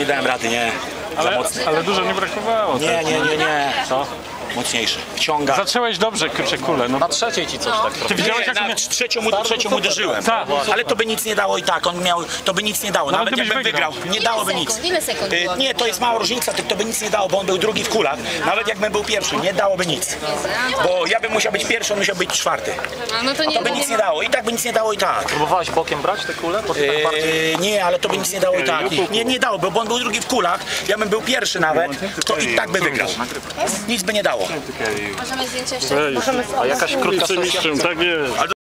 Nie dałem rady, nie. Za Ale, mocny. ale dużo nie brakowało. Nie, tak? nie, nie, nie. Co? Mocniejszy. Wciąga. Zacząłeś dobrze, kurczę, kulę. No, Na trzeciej ci coś tak ty widziałeś jak na mnie... trzecią, mu- trzecią uderzyłem. Tak. Ale to by nic nie dało i tak. On miał, to by nic nie dało. Nawet gdybyś jakbym wygrał. wygrał. Nie dałoby nic. sekund? Ile sekund Y, było? Nie, to jest mała różnica, to, to by nic nie dało, bo on był drugi w kulach. Nawet jakbym był pierwszy, nie dałoby nic. Bo ja bym musiał być pierwszy, on musiał być czwarty. A no to nie To by nic nie dało. I tak by nic nie dało i tak. Próbowałeś bokiem brać te kule? Bo tak bardziej... Yy, nie, ale to by nic nie dało i tak. Nie, nie dało, bo on był drugi w kulach, ja bym był pierwszy nawet, to i tak by wygrał. Nic by nie dało. Możemy zdjęcie jeszcze? A jakaś krótka sesja? Mistrzem, tak jest.